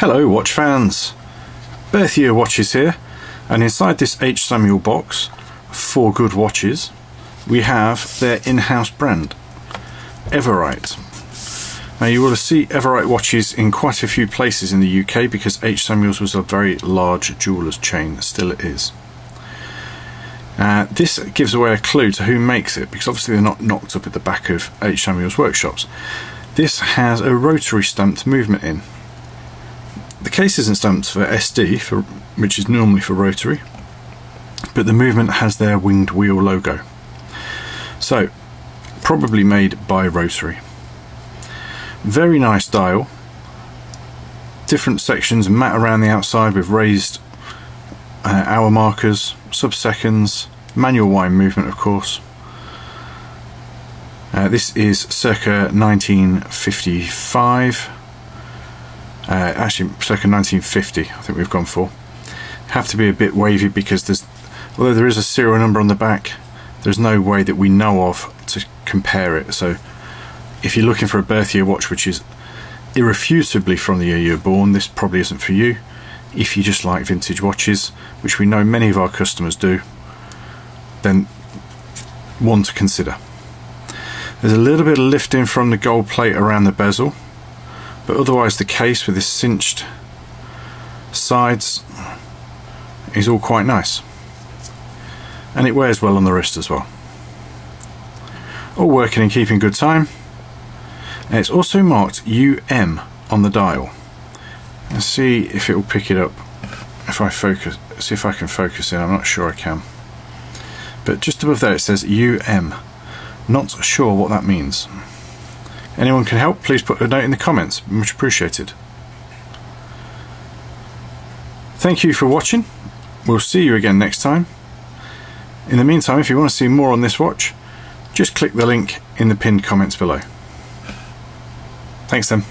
Hello watch fans! Birth Year watches here and inside this H. Samuel box for good watches we have their in-house brand Everite. Now you will see Everite watches in quite a few places in the UK because H. Samuels was a very large jewellers chain, still it is. Uh, this gives away a clue to who makes it because obviously they're not knocked up at the back of H. Samuels workshops. This has a Rotary stamped movement in case isn't stamped for SD, for, which is normally for Rotary, but the movement has their winged wheel logo. So, probably made by Rotary. Very nice dial. Different sections matte around the outside with raised uh, hour markers, sub-seconds, manual wind movement of course. Uh, this is circa 1955 uh, actually circa 1950 I think we've gone for. Have to be a bit wavy because there's although there is a serial number on the back there's no way that we know of to compare it. So if you're looking for a birth year watch which is irrefutably from the year you're born this probably isn't for you. If you just like vintage watches which we know many of our customers do then one to consider. There's a little bit of lifting from the gold plate around the bezel but otherwise the case with this cinched sides is all quite nice. And it wears well on the wrist as well. All working and keeping good time. And it's also marked UM on the dial. Let's see if it will pick it up. If I focus see if I can focus in. I'm not sure I can. But just above there it says UM not sure what that means Anyone can help, please put a note in the comments. Much appreciated. Thank you for watching. We'll see you again next time. In the meantime, if you want to see more on this watch, just click the link in the pinned comments below. Thanks then.